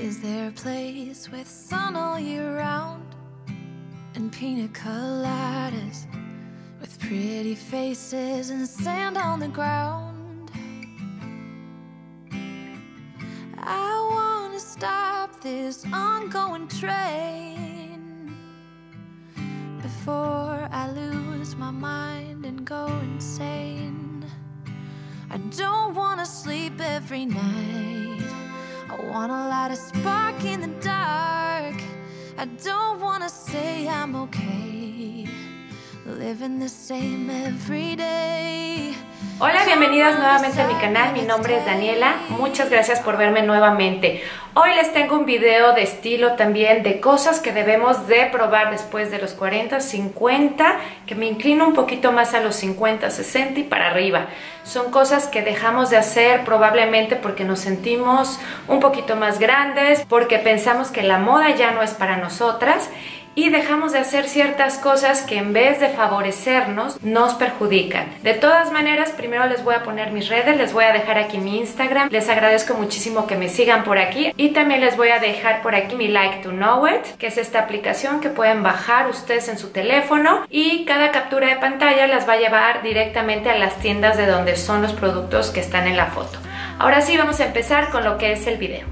Is there a place with sun all year round and pina coladas with pretty faces and sand on the ground? I want to stop this ongoing train before I lose my mind and go insane. I don't want to sleep every night. I want to light a spark in the dark. I don't want to say I'm okay. Living the same every day. Hola, bienvenidas nuevamente a mi canal, mi nombre es Daniela, muchas gracias por verme nuevamente. Hoy les tengo un video de estilo también de cosas que debemos de probar después de los 40, 50, que me inclino un poquito más a los 50, 60 y para arriba. Son cosas que dejamos de hacer probablemente porque nos sentimos un poquito más grandes, porque pensamos que la moda ya no es para nosotras y dejamos de hacer ciertas cosas que en vez de favorecernos nos perjudican. De todas maneras, primero les voy a poner mis redes, les voy a dejar aquí mi Instagram, les agradezco muchísimo que me sigan por aquí y también les voy a dejar por aquí mi Like to Know It, que es esta aplicación que pueden bajar ustedes en su teléfono y cada captura de pantalla las va a llevar directamente a las tiendas de donde son los productos que están en la foto. Ahora sí, vamos a empezar con lo que es el video.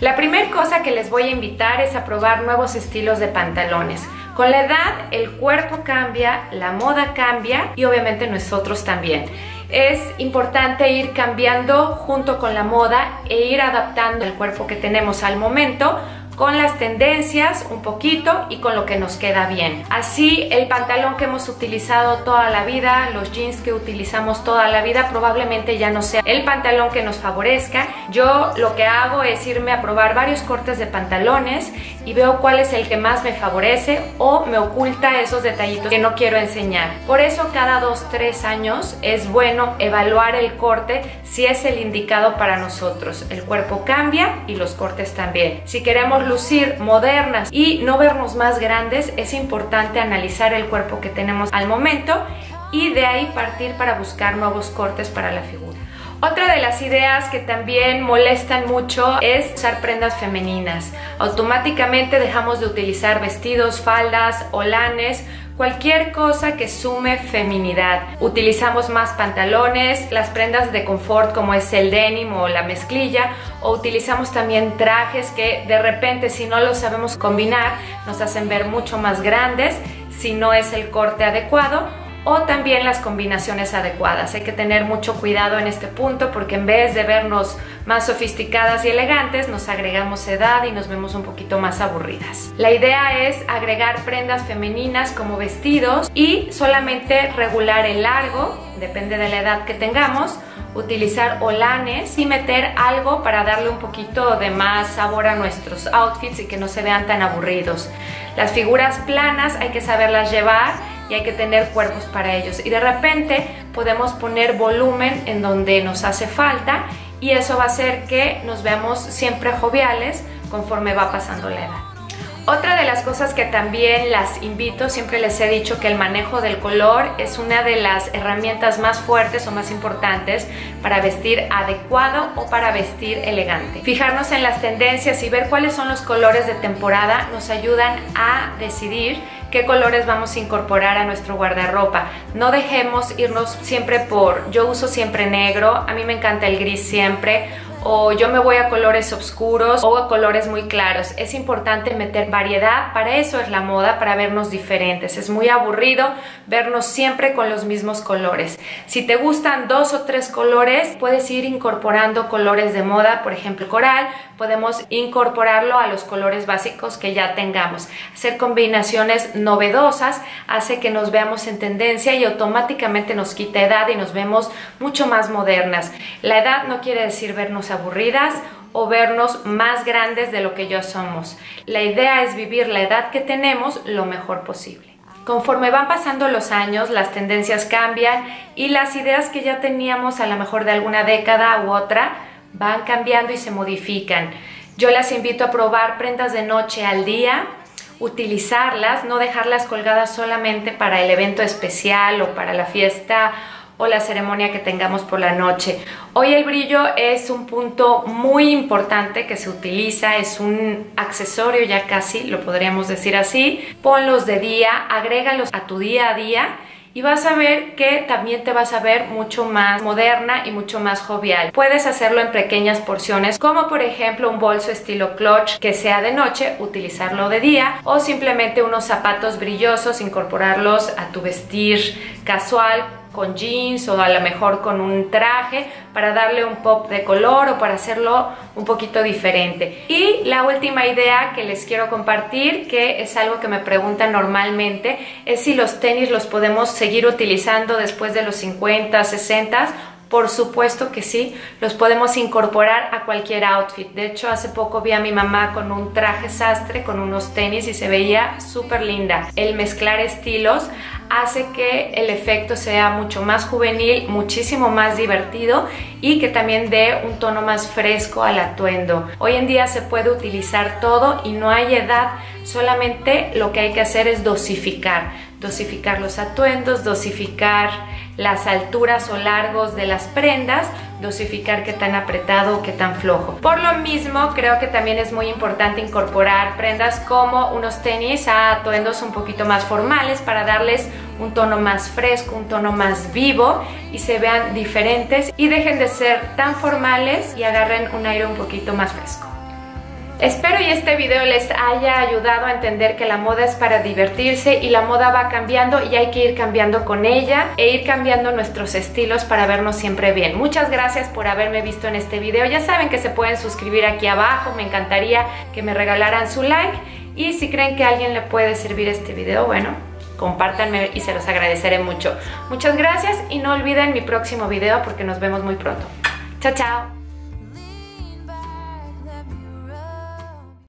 La primera cosa que les voy a invitar es a probar nuevos estilos de pantalones. Con la edad el cuerpo cambia, la moda cambia y obviamente nosotros también. Es importante ir cambiando junto con la moda e ir adaptando el cuerpo que tenemos al momento con las tendencias un poquito y con lo que nos queda bien. Así el pantalón que hemos utilizado toda la vida, los jeans que utilizamos toda la vida probablemente ya no sea el pantalón que nos favorezca. Yo lo que hago es irme a probar varios cortes de pantalones y veo cuál es el que más me favorece o me oculta esos detallitos que no quiero enseñar. Por eso cada dos, tres años es bueno evaluar el corte si es el indicado para nosotros. El cuerpo cambia y los cortes también. Si queremos lucir modernas y no vernos más grandes, es importante analizar el cuerpo que tenemos al momento y de ahí partir para buscar nuevos cortes para la figura. Otra de las ideas que también molestan mucho es usar prendas femeninas. Automáticamente dejamos de utilizar vestidos, faldas, olanes, cualquier cosa que sume feminidad. Utilizamos más pantalones, las prendas de confort como es el denim o la mezclilla, o utilizamos también trajes que de repente si no los sabemos combinar nos hacen ver mucho más grandes si no es el corte adecuado o también las combinaciones adecuadas. Hay que tener mucho cuidado en este punto porque en vez de vernos más sofisticadas y elegantes, nos agregamos edad y nos vemos un poquito más aburridas. La idea es agregar prendas femeninas como vestidos y solamente regular el largo, depende de la edad que tengamos, utilizar olanes y meter algo para darle un poquito de más sabor a nuestros outfits y que no se vean tan aburridos. Las figuras planas hay que saberlas llevar y hay que tener cuerpos para ellos. Y de repente podemos poner volumen en donde nos hace falta y eso va a hacer que nos veamos siempre joviales conforme va pasando la edad. Otra de las cosas que también las invito, siempre les he dicho que el manejo del color es una de las herramientas más fuertes o más importantes para vestir adecuado o para vestir elegante. Fijarnos en las tendencias y ver cuáles son los colores de temporada nos ayudan a decidir qué colores vamos a incorporar a nuestro guardarropa. No dejemos irnos siempre por, yo uso siempre negro, a mí me encanta el gris siempre, o yo me voy a colores oscuros o a colores muy claros. Es importante meter variedad, para eso es la moda, para vernos diferentes. Es muy aburrido vernos siempre con los mismos colores. Si te gustan dos o tres colores, puedes ir incorporando colores de moda, por ejemplo coral, podemos incorporarlo a los colores básicos que ya tengamos. Hacer combinaciones novedosas hace que nos veamos en tendencia y automáticamente nos quita edad y nos vemos mucho más modernas. La edad no quiere decir vernos aburridas o vernos más grandes de lo que ya somos. La idea es vivir la edad que tenemos lo mejor posible. Conforme van pasando los años, las tendencias cambian y las ideas que ya teníamos a lo mejor de alguna década u otra van cambiando y se modifican. Yo las invito a probar prendas de noche al día, utilizarlas, no dejarlas colgadas solamente para el evento especial o para la fiesta o la ceremonia que tengamos por la noche. Hoy el brillo es un punto muy importante que se utiliza, es un accesorio ya casi, lo podríamos decir así. Ponlos de día, agrégalos a tu día a día y vas a ver que también te vas a ver mucho más moderna y mucho más jovial. Puedes hacerlo en pequeñas porciones, como por ejemplo un bolso estilo clutch que sea de noche, utilizarlo de día, o simplemente unos zapatos brillosos, incorporarlos a tu vestir casual con jeans o a lo mejor con un traje para darle un pop de color o para hacerlo un poquito diferente. Y la última idea que les quiero compartir, que es algo que me preguntan normalmente, es si los tenis los podemos seguir utilizando después de los 50, 60 por supuesto que sí, los podemos incorporar a cualquier outfit. De hecho, hace poco vi a mi mamá con un traje sastre, con unos tenis y se veía súper linda. El mezclar estilos hace que el efecto sea mucho más juvenil, muchísimo más divertido y que también dé un tono más fresco al atuendo. Hoy en día se puede utilizar todo y no hay edad, solamente lo que hay que hacer es dosificar, dosificar los atuendos, dosificar las alturas o largos de las prendas, dosificar qué tan apretado o qué tan flojo. Por lo mismo, creo que también es muy importante incorporar prendas como unos tenis a atuendos un poquito más formales para darles un tono más fresco, un tono más vivo y se vean diferentes y dejen de ser tan formales y agarren un aire un poquito más fresco. Espero y este video les haya ayudado a entender que la moda es para divertirse y la moda va cambiando y hay que ir cambiando con ella e ir cambiando nuestros estilos para vernos siempre bien. Muchas gracias por haberme visto en este video. Ya saben que se pueden suscribir aquí abajo, me encantaría que me regalaran su like y si creen que a alguien le puede servir este video, bueno, compártanme y se los agradeceré mucho. Muchas gracias y no olviden mi próximo video porque nos vemos muy pronto. Chao, chao.